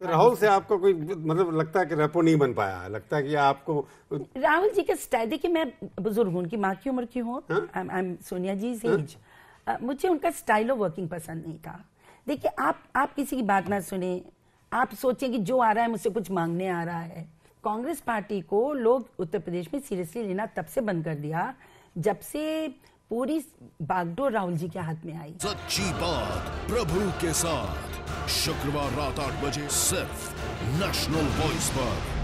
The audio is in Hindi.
तो राहुल से आपको कोई मतलब लगता है कि रेपो नहीं बन पाया? लगता है कि आपको राहुल जी का स्टाइल देखिए मैं बुज़ुर्ग हूँ उनकी माँ की उम्र की हूँ? हाँ? I am Sonia ji age मुझे उनका स्टाइल ऑफ़ वर्किंग पसंद नहीं था। देखिए आप आप किसी की बात ना सुने। आप सोचें कि जो आ रहा है मुझसे कुछ मांगने आ रहा है। कांग्रेस पार्टी को लोग उत्तर प्रदेश में सीरियसली लेना तब से बंद कर दिया जब से पूरी बागडोर राहुल जी के हाथ में आई। सच्ची बात प्रभु के साथ। शुक्रवार रात आठ बजे सिर्फ़ नेशनल वॉइस पर।